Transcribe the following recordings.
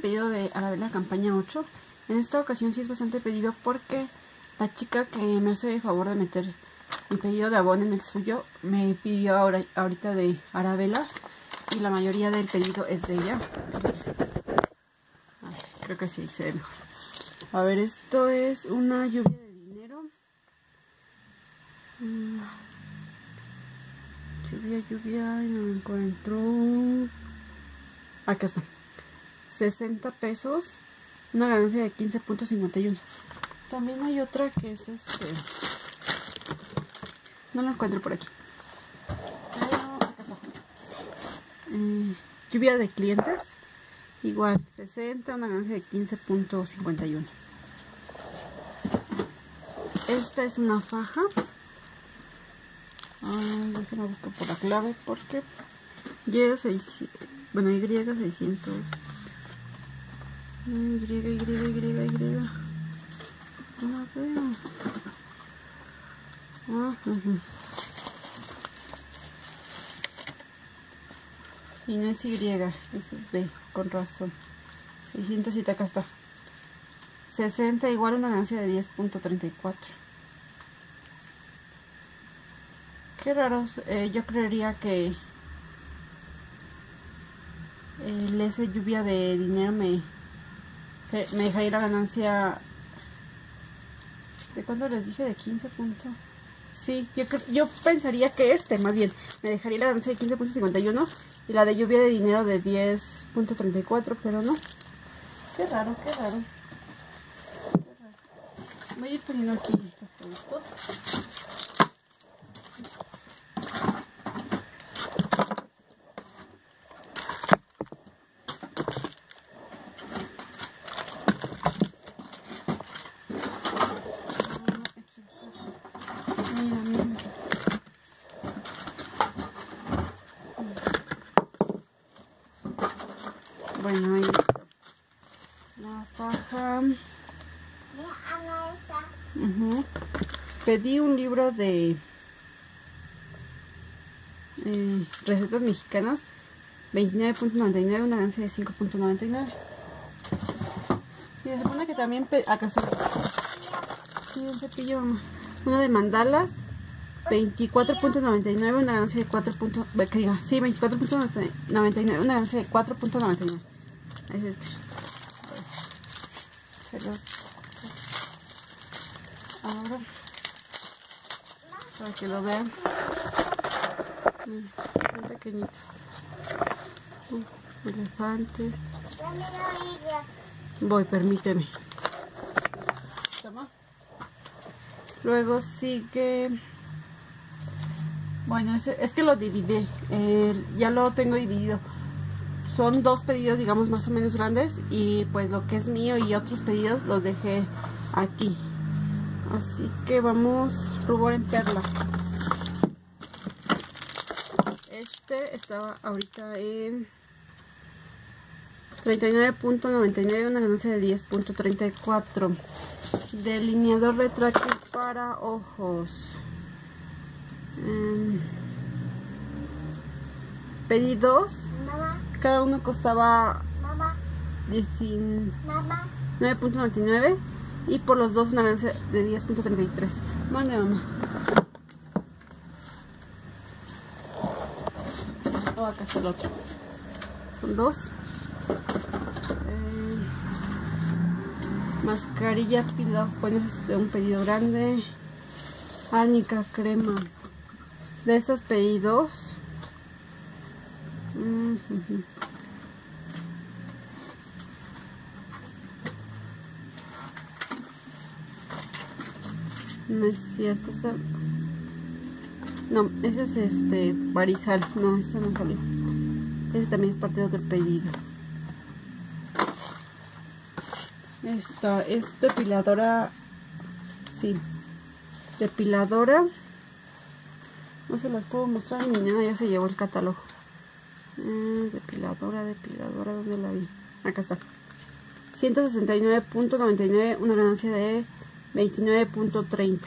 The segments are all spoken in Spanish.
Pedido de Arabella Campaña 8. En esta ocasión sí es bastante pedido porque la chica que me hace el favor de meter mi pedido de abón en el suyo me pidió ahora, ahorita de Arabella y la mayoría del pedido es de ella. Ay, creo que sí, se ve mejor. A ver, esto es una lluvia de dinero. Mm. Lluvia, lluvia, y no encuentro. Acá está. 60 pesos. Una ganancia de 15.51. También hay otra que es este. No la encuentro por aquí. Está. Eh, lluvia de clientes. Igual, 60, una ganancia de 15.51. Esta es una faja. Ay, déjenme buscar por la clave porque llega 600. Bueno, Y 600. Y, Y, Y, Y. No veo. Ah. Y no es Y, es B, con razón. 607, acá está. 60 igual una ganancia de 10.34. Qué raro, eh, yo creería que el ese lluvia de dinero me, me dejaría la ganancia. ¿de cuánto les dije? de 15 puntos. Sí, yo, yo pensaría que este más bien me dejaría la ganancia de 15.51 y la de lluvia de dinero de 10.34 pero no. Qué raro, qué raro. Qué raro voy a ir poniendo aquí los productos Bueno, ahí está. La faja. Uh -huh. Pedí un libro de eh, recetas mexicanas. 29.99, una ganancia de 5.99. Y se supone que también... Acá está. Sí, un cepillo, Uno de mandalas. 24.99, una ganancia de 4. Que diga, sí, 24.99, una ganancia de 4.99. Es este. Se los. Ahora. Para que lo vean. Son pequeñitos. Uh, elefantes. Voy, permíteme. Toma. Luego sigue. Bueno, es, es que lo dividí. Eh, ya lo tengo dividido. Son dos pedidos, digamos, más o menos grandes. Y pues lo que es mío y otros pedidos los dejé aquí. Así que vamos rubor en perlas. Este estaba ahorita en 39.99, una ganancia de 10.34. Delineador retráctil para ojos. Um, pedí dos. Cada uno costaba 19.99 y por los dos una ganancia de 10.33. Mande mamá. Oh, acá está el otro. Son dos. Eh, mascarilla pila, bueno, es de un pedido grande. Ánica crema. De estos pedidos. Mm -hmm. No es No, ese es este Barizal. No, ese no salió. Ese también es parte de otro pedido. Esta es depiladora. Sí. Depiladora. No se las puedo mostrar. Mi nena ya se llevó el catálogo. Eh, depiladora, depiladora. ¿Dónde la vi? Acá está. 169.99. Una ganancia de 29.30.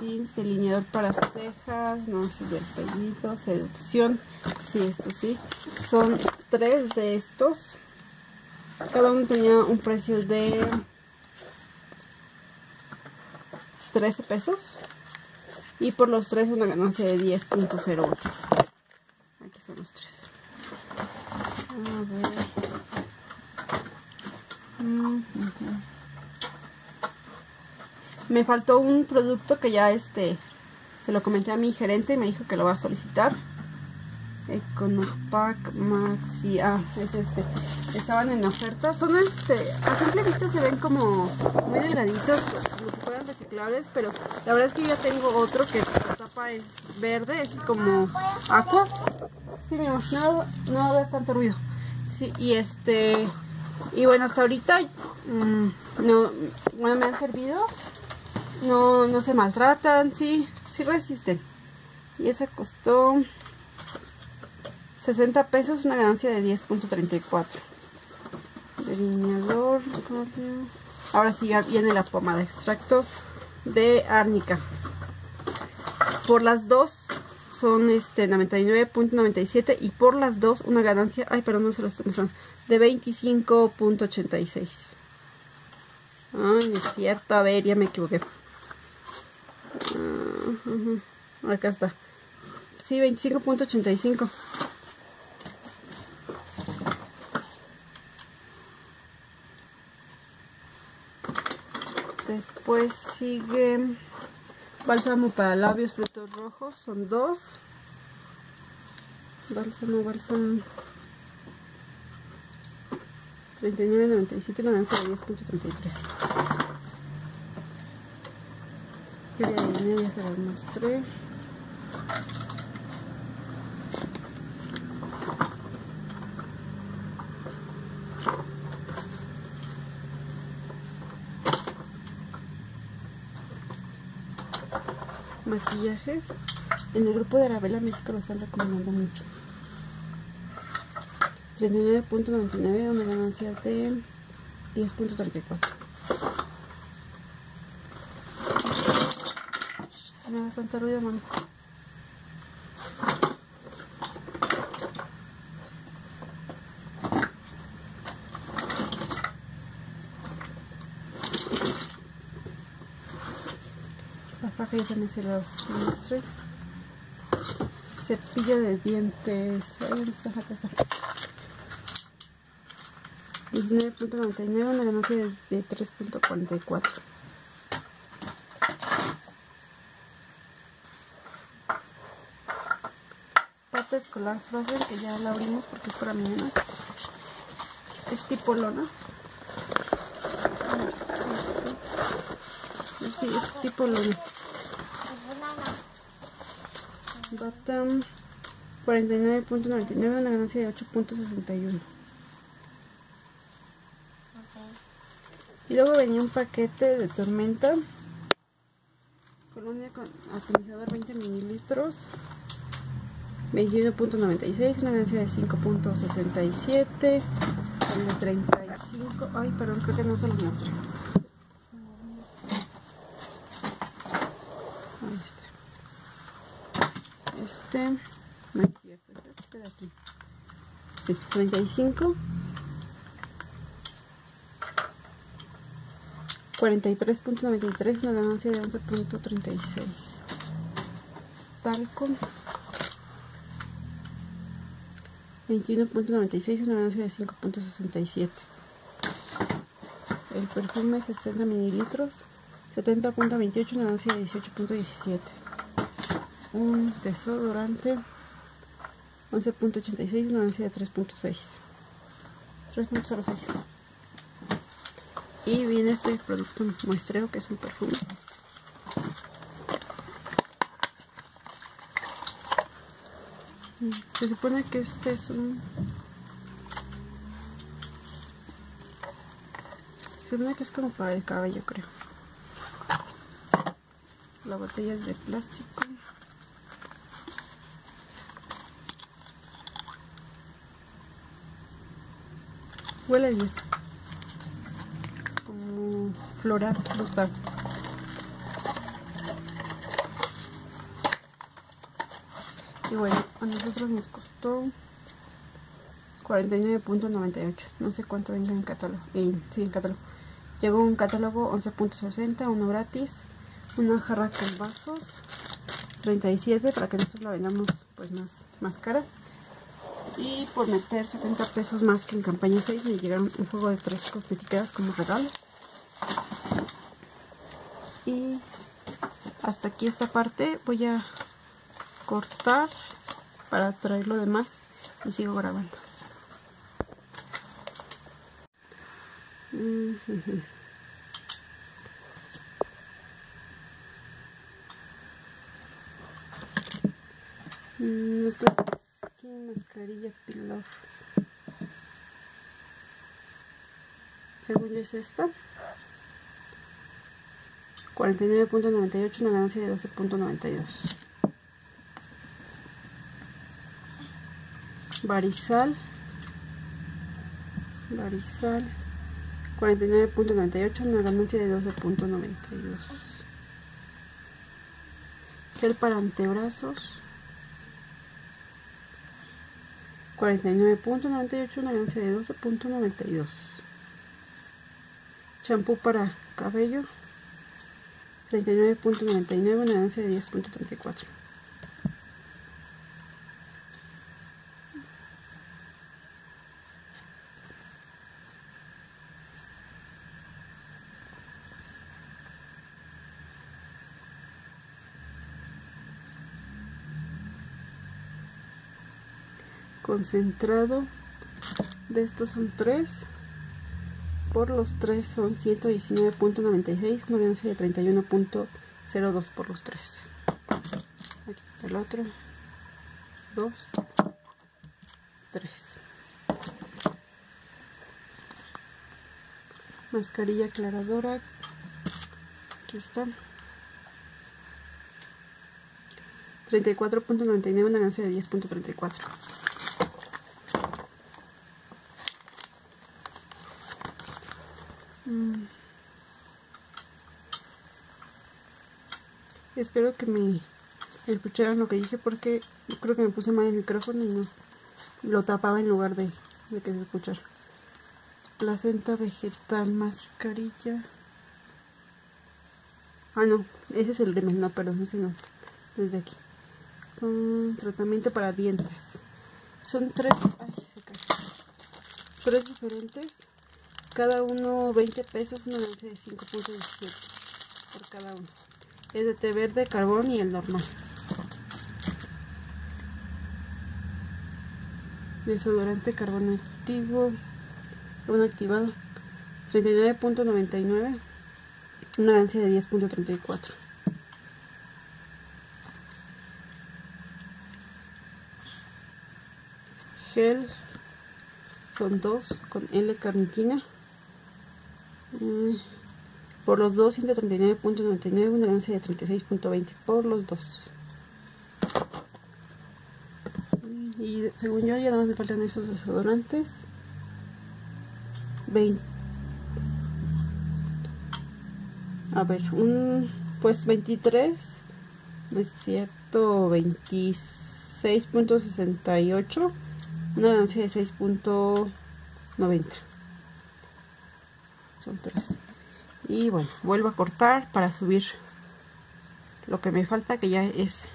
Tips, delineador para cejas, no sé del pelito, seducción, sí, esto sí. Son tres de estos. Cada uno tenía un precio de 13 pesos. Y por los tres una ganancia de 10.08. Aquí son los tres. A ver. Mm, me faltó un producto que ya este se lo comenté a mi gerente y me dijo que lo va a solicitar. Econopack Maxi, ah, es este. Estaban en oferta. Son este, a simple vista se ven como muy delgaditos, como si fueran reciclables, pero la verdad es que yo ya tengo otro que la tapa es verde, es como aqua. Sí, mi amor, no, no hagas tanto ruido. Sí, y este, y bueno, hasta ahorita mmm, no, bueno, me han servido no, no se maltratan, sí, sí resisten. Y esa costó 60 pesos, una ganancia de 10.34. Delineador. Ahora sí ya viene la pomada extracto de árnica. Por las dos son este 99.97 y por las dos una ganancia, ay perdón no se lo estoy de 25.86. Ay, es cierto, a ver, ya me equivoqué. Acá está. Sí, 25.85. Después sigue bálsamo para labios frutos rojos. Son dos. Bálsamo, bálsamo. 39.97, la ganancia de 10.33 que de ahí ya se los mostré maquillaje. En el grupo de Arabella México lo están recomendando mucho. 39.99 una ganancia de 10.34 bastante ruido, mami. La faja ya también se las. Cepillo de dientes. Ahí está, acá está. 19.99, una ganancia de 3.44. escolar Frozen que ya la abrimos porque es para mañana es tipo lona sí, es tipo lona bottom 49.99 una ganancia de 8.61 y luego venía un paquete de tormenta. Colonia con atomizador 20 mililitros 21.96, una ganancia de 5.67, el de 35, ay perdón, creo que no se los muestra. Ahí está. Este, no es cierto, este de aquí. Sí, 35. 43.93, una ganancia de 11.36. Talco. 21.96, una ganancia de 5.67. El perfume 60 mililitros, 70.28, una ganancia de 18.17. Un desodorante 11.86, una ganancia de 3.6. 3.06. Y viene este producto muestreo que es un perfume. Se supone que este es un... Se supone que es como para el cabello, creo. La botella es de plástico. Huele bien. Como floral, buscar. Y bueno, a nosotros nos costó 49.98. No sé cuánto venga en catálogo. Sí, en catálogo. Llegó un catálogo 11.60, uno gratis, una jarra con vasos, 37 para que nosotros la vendamos pues más, más cara. Y por meter 70 pesos más que en campaña 6 me llegaron un juego de tres cosmetiqueras como regalo. Y hasta aquí esta parte voy a cortar para traer lo demás y sigo grabando. Mm -hmm. Skin mascarilla pillar. Según es esta. 49.98, una ganancia de 12.92. Barisal. Barisal. 49.98, una ganancia de 12.92. Gel para antebrazos. 49.98, una ganancia de 12.92. Champú para cabello. 39.99, una ganancia de 10.34. concentrado. De estos son 3 por los 3 son 119.96 una ganancia de 31.02 por los 3 aquí está el otro. 2 3 mascarilla aclaradora. Aquí está. 34.99 una ganancia de 10.34 Espero que me escucharan lo que dije porque creo que me puse mal el micrófono y lo tapaba en lugar de, que se escuchara. Placenta vegetal, mascarilla. Ah, no, ese es el de no, perdón, ese no. Desde aquí. tratamiento para dientes. Son tres. Ay, se cae. Tres diferentes. Cada uno 20 pesos, una de 5.17 por cada uno es de té verde, carbón y el normal. Desodorante carbón activo, carbón activado, 39.99, una ganancia de 10.34. Gel, son dos con L carnitina. Mm, por los dos 139.99 una ganancia de 36.20 por los dos. Y según yo ya no me faltan esos desodorantes. 20 a ver un pues 23 es cierto 26.68 una ganancia de 6.90 son tres. Y bueno vuelvo a cortar para subir lo que me falta que ya es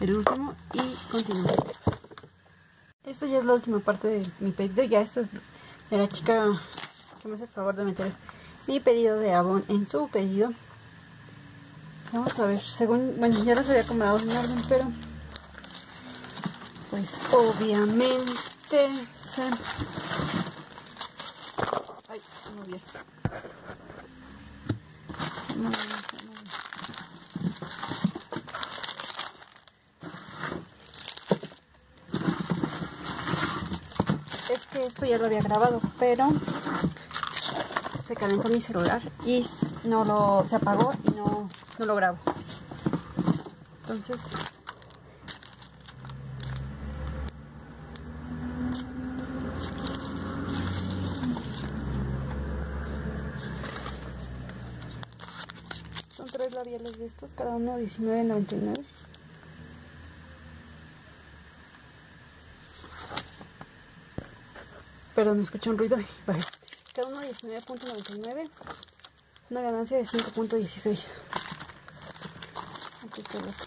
el último y continuamos esto ya es la última parte de mi pedido ya esto es de la chica que me hace el favor de meter mi pedido de Avon en su pedido. Vamos a ver según bueno ya los había comprado en orden pero pues obviamente se... es que esto ya lo había grabado, pero se calentó mi celular y no lo se apagó y no, no lo grabo. Entonces cada uno 19.99 perdón escuché un ruido vale. cada uno 19.99 una ganancia de 5.16 aquí está el otro.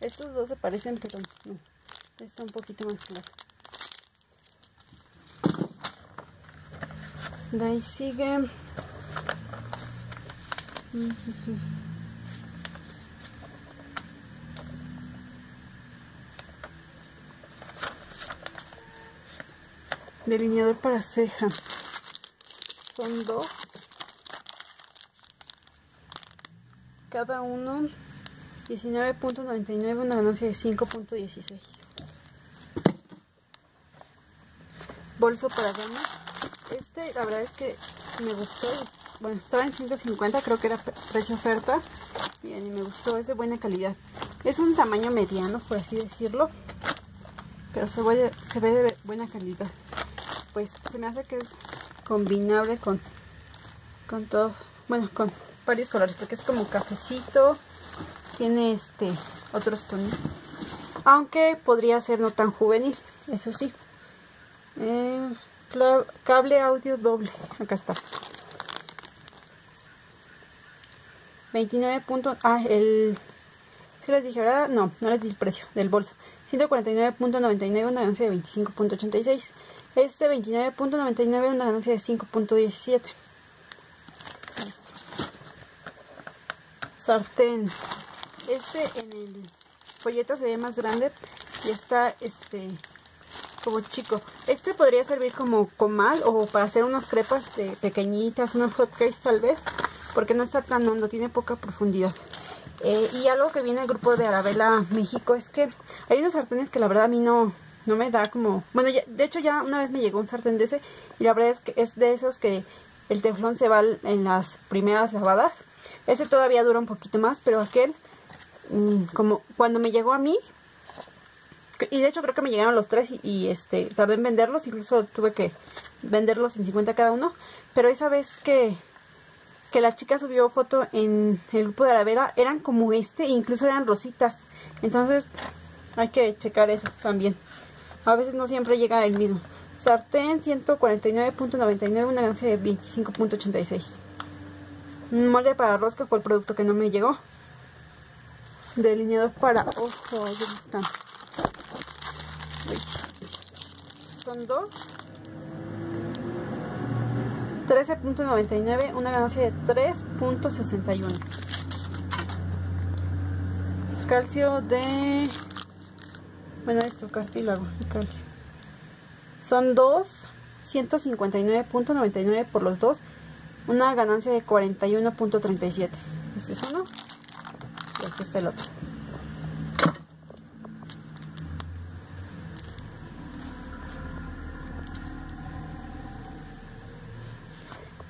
estos dos se parecen pero no está un poquito más claro De ahí sigue. Delineador para ceja. Son dos. Cada uno 19.99, una ganancia de 5.16. Bolso para damas. Este, la verdad es que me gustó. Bueno, estaba en 150, creo que era precio oferta. Bien, y me gustó, es de buena calidad. Es un tamaño mediano, por así decirlo. Pero se ve, se ve de buena calidad. Pues se me hace que es combinable con, con todo. Bueno, con varios colores, porque es como cafecito, tiene este otros tonitos. Aunque podría ser no tan juvenil, eso sí. Eh, cable audio doble. Acá está. 29 puntos. Ah, el... ¿Sí les dije, verdad? No, no les di el precio del bolso. 149.99, una ganancia de 25.86. Este 29.99, una ganancia de 5.17. Sartén. Este en el folleto se ve más grande y está este como chico. Este podría servir como comal o para hacer unas crepas de pequeñitas, unos hotcakes tal vez, porque no está tan hondo, tiene poca profundidad. Eh, y algo que viene del grupo de Arabella México es que hay unos sartenes que la verdad a mí no, no me da como... Bueno, de hecho ya una vez me llegó un sartén de ese y la verdad es que es de esos que el teflón se va en las primeras lavadas. Ese todavía dura un poquito más, pero aquel Mm, como cuando me llegó a mí, y de hecho creo que me llegaron los tres y, este tardé en venderlos, incluso tuve que venderlos en 50 cada uno, pero esa vez que, que la chica subió foto en el grupo de la vera, eran como este, incluso eran rositas, entonces hay que checar eso también. A veces no siempre llega el mismo. Sartén 149.99, una ganancia de 25.86. Molde para rosca fue el producto que no me llegó delineador para ojos. ¿Dónde están? Son dos. 13.99, una ganancia de 3.61. Calcio de... Bueno, esto, cartílago y calcio. Son dos, 159.99 por los dos. Una ganancia de 41.37. Este es uno aquí está el otro.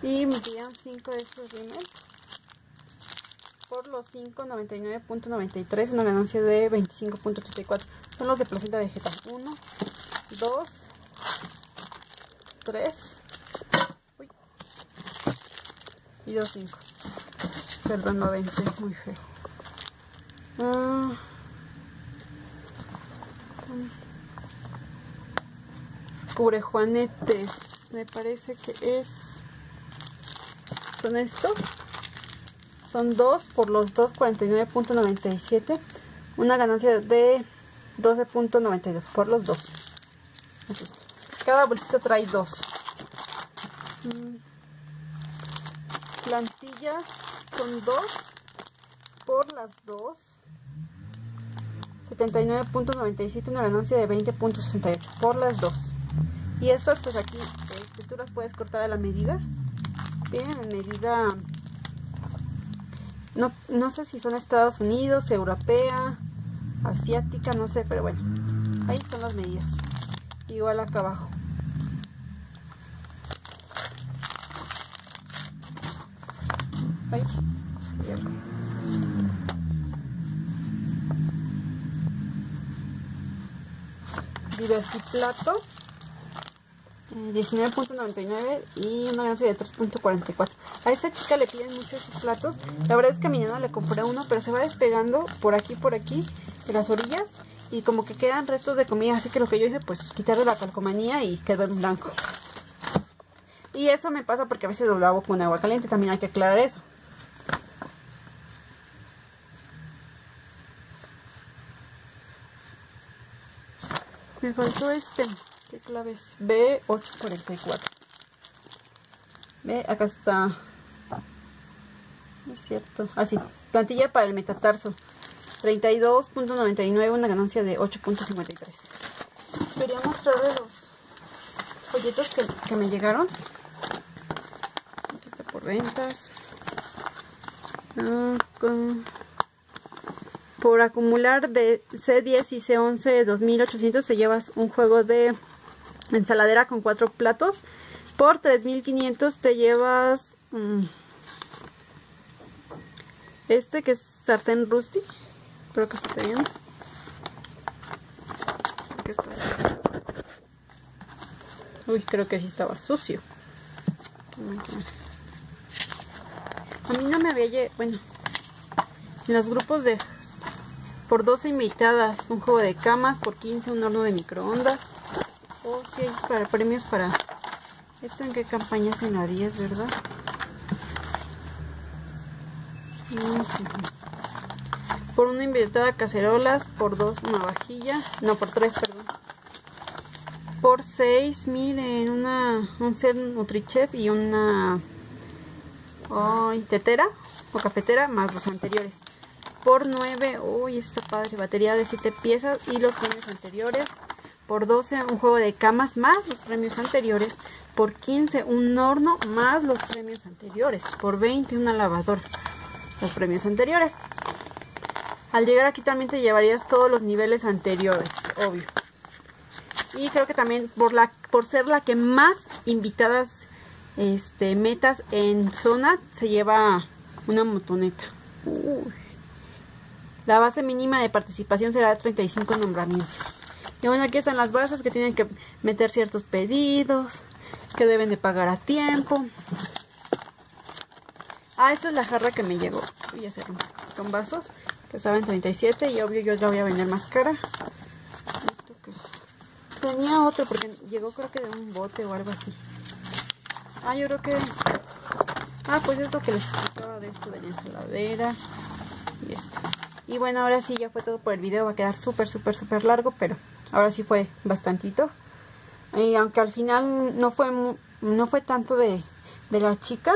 Y me pidieron 5 de estos rímel por los 5.99.93, una ganancia de 25.84. Son los de placenta vegetal. 1, 2, 3 y 2, 5. Perdón, 90, muy feo. Ah. Juanetes. Me parece que es... ¿Son estos? Son dos por los 2.49.97. Una ganancia de 12.92 por los dos. Cada bolsita trae dos. Mm. Plantillas son dos por las dos 79.97, una ganancia de 20.68 por las dos. Y estas pues aquí este, tú las puedes cortar a la medida. Vienen en medida, no, no sé si son Estados Unidos, europea, asiática, no sé, pero bueno, ahí están las medidas. Igual acá abajo. Ahí, Diversiplato 19.99 eh, y una ganancia de 3.44 a esta chica le piden mucho esos platos la verdad es que a mi nana le compré uno pero se va despegando por aquí por aquí de las orillas y como que quedan restos de comida, así que lo que yo hice pues quitarle la calcomanía y quedó en blanco. Y eso me pasa porque a veces lo lavo con agua caliente, también hay que aclarar eso. Me faltó este. ¿Qué clave es? B844. Ve, acá está. No es cierto. Ah, sí. Plantilla para el metatarso. 32.99, una ganancia de 8.53. Quería mostrarles los folletos que, que me llegaron. Aquí está por ventas. Ah, con por acumular de C10 y C11 de 2800 te llevas un juego de ensaladera con cuatro platos. Por 3500 te llevas um, este que es sartén rusty. Espero que se esté viendo. Uy, creo que sí estaba sucio. A mí no me había... Bueno, en los grupos de por 12 invitadas, un juego de camas, por 15 un horno de microondas. Oh, sí hay para premios para... ¿Esto en qué campaña es en la 10, verdad? Por una invitada cacerolas, por dos una vajilla, no, por tres, perdón. Por 6, miren, una, un ser Nutrichef y una oh, tetera o cafetera más los anteriores por 9, uy, está padre, batería de 7 piezas y los premios anteriores. Por 12, un juego de camas más los premios anteriores. Por 15, un horno más los premios anteriores. Por 20, una lavadora. Los premios anteriores. Al llegar aquí también te llevarías todos los niveles anteriores, obvio. Y creo que también por, la, por ser la que más invitadas este, metas en zona, se lleva una motoneta. Uy. La base mínima de participación será de 35 nombramientos. Y bueno, aquí están las bases que tienen que meter ciertos pedidos, que deben de pagar a tiempo. Ah, esta es la jarra que me llegó. Voy a hacer con vasos, que estaba en 37 y obvio yo la voy a vender más cara. ¿Esto qué es? Tenía otro porque llegó creo que de un bote o algo así. Ah, yo creo que... Ah, pues esto que les explicaba de esto de la ensaladera y esto. Y bueno, ahora sí ya fue todo por el video. Va a quedar súper, súper, súper largo, pero ahora sí fue bastantito. Y aunque al final no fue, no fue tanto de, de la chica,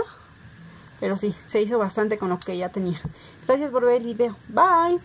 pero sí, se hizo bastante con lo que ya tenía. Gracias por ver el video. Bye.